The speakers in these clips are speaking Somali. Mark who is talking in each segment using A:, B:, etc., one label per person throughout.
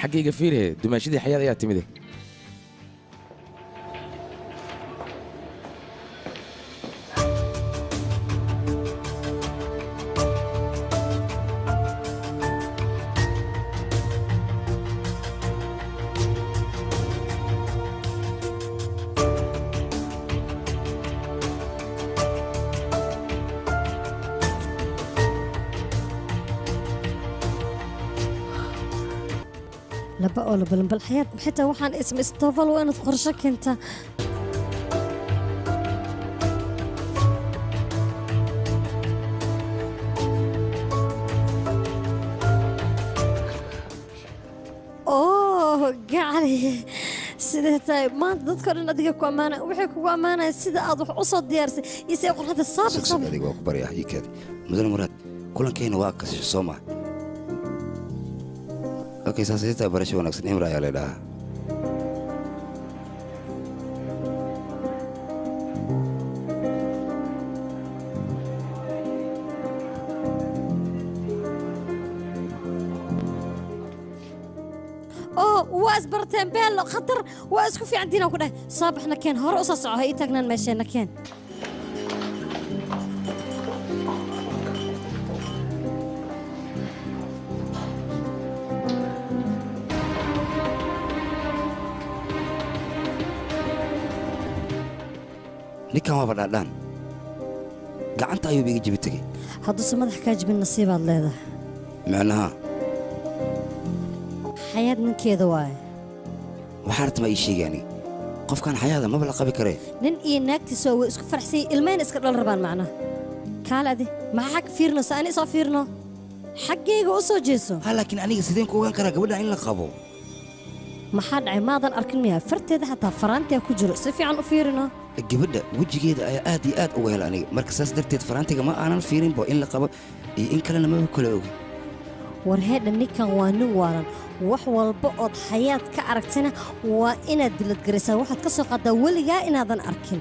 A: xagayga fiirhe dumaanshadii xayaad ayaa timiday
B: laba oo la balanbal xayaad xitaa waxaan isma istofal waa inaad qorsho keentaa oo gacali sidee tahay? Maanta dadkao dhan adiga ku ammaana waxay kugu ammaanaya sida aad wax u soo diyaarisay iyo si ay qorxada saabiq
C: adiga waa ku baryaa iikaadi mudane muraad kulankeena waa kasasho soo maa okay saas xitaa barasho wanaagsan imra ayaa laydhahaa
B: waa isbarteen beello khatar. Waa isku fiicantiina ku dhahay saabaxna keen hore u soo soco ha ii taagnaan meesheenna keen نكما فلان قعنت أيوب
C: يجي
B: بتجي هذا سمع
C: الحكاية من نصيب الله. ذا معناها؟ حياة من كذا واي وحارت ما
B: يشي يعني. قف كان حياة ما بلقى بكرة. نن إيه ناك تسوي اسكو فرحسي المين اسكت للربان معنا. كالا ذي ما حق فيرنا سأني
C: صافيرنا حقي قصو جيسو. هلا لكن أنا سيدين كوان كرا قبلنا
B: عين لقابو. ما حد عماد الأركن مياه. فرت حتى فرانتي أكو جرؤ سفي أفيرنا.
C: Gabadha wejigeeda ayaa aad iyo aad uga hela aniga marka saas darteed faraantiga ma aanan fiirinbo in la qabo iyo in kalena maba kala ogi.
B: War heedha ninkan waa nin waalan wax walba ood xayaad ka aragtana waa inaad diladgaraysaa waxaad ka soo qaadaa weligaa inaadan arkin.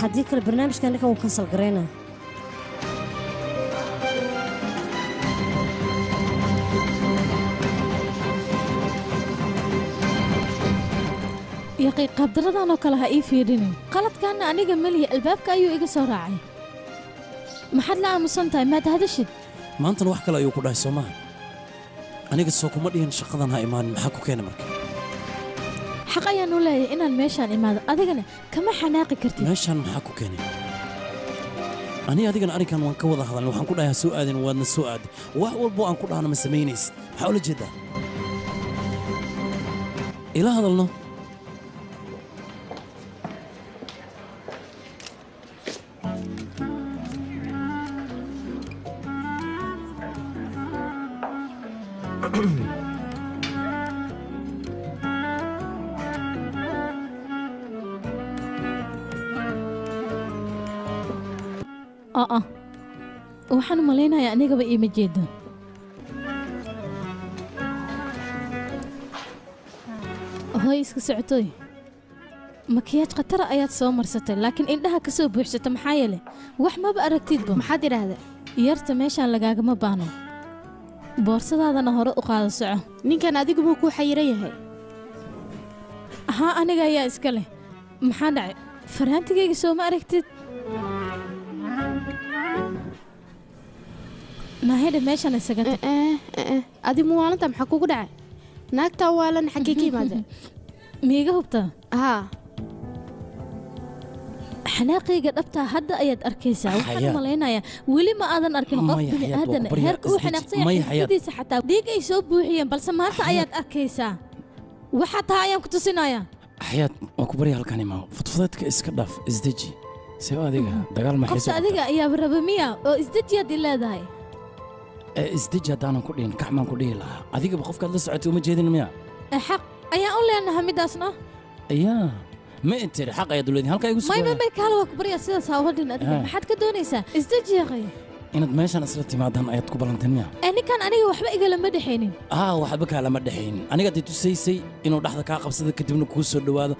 B: Haddii kale barnaamijka ninkan wuu kansal garaynaa
D: yaqii qaabdaradan oo kale ha ii fiirinin. Qaladkaana aniga meliya albaabka ayuu iga soo raacay. Maxaad la aamusan tahay maad hadashid?
E: Maantana wax kale ayuu ku dhahay soo maha aniga soo kuma dhihin shaqadan ha imaanin maxaa ku keena marka?
D: Xaq ayaan u leeyahay inaan meeshaan imaado. Adigana kama xanaaqi kartid.
E: Meeshaan maxaa ku keenay? Ani adigana arrinkan waan ka wada hadalnay waxaan ku dhahay ha soo aadin waadna soo aadin wax walbo aan ku dhahna ma samaynaysid. Maxaa ula jeedaa? Ila hadalno
D: aa waxaan u malaynayaa anigaba iima jeedo. Hooy iska socotoy makiyaaj khatara ayaad soo marsatay laakiin indhaha ka soo buuxsata maxaa yeele wax maba aragtidba.
F: Maxaad idhaahda
D: yarta meeshaan lagaagama baahno boorsadaadana hore u qaada soco.
F: Ninkan adiguba kuu xayiran yahay.
D: Haa aniga ayaa iska leh. Maxaa dhacay? Faraantigayga soo ma aragtid? Naahidha meeshan isaga tag.
F: Adi muwaalanta maxaa kugu dhacay? Naagtaa waalan xaggee ka yimaada
D: miiga hubtaa?
F: Haa
D: xanaaqayga dhabtaa hadda ayaad arkaysaa. Waxaan
E: Xayaa.
D: u malaynayaa weli ma aadan arkin qof
E: Maya,
D: bini aadan heerka uu
E: isdeji.
D: xanaaqsan
E: Maya,
D: yahay
E: Xayaad.
D: xisbidiisa xataa. Dhiig ay soo buuxiyeen balse maanta ayaad arkaysaa. Waxaa taha ayaan ku tusinayaa
E: xayaad waan ku barya halkan imaa fudfudeedka iska dhaaf isdeji see adiga dagaal maxay
D: qofta adiga ayaaba raba miya oo isdejiyaad i leedahay.
E: Ee isdeji haddaanan ku dhihin kacmaan ku dhihi lahaa. Adigaba qofkaad la socotay uma jeedin miya.
D: Ee xaq ayaan u leenahay midaasna.
E: Yaa ma intiri xaq ayaad u leedihin halkaa igu
D: may may may kaala waa ku baryaa sidaas ha wadhin adiga
E: Ah.
D: maxaad ka doonaysaa isdeji yaqay
E: inaad meeshan isla timaadaan ayaad ku ballanteen miya
D: ninkan aniga waxba igalama dhexaynin
E: aa waxba kaalama dhexayn aniga dee tusaysay inuu dhaxda kaa qabsada kadibna kuu soo dhowaado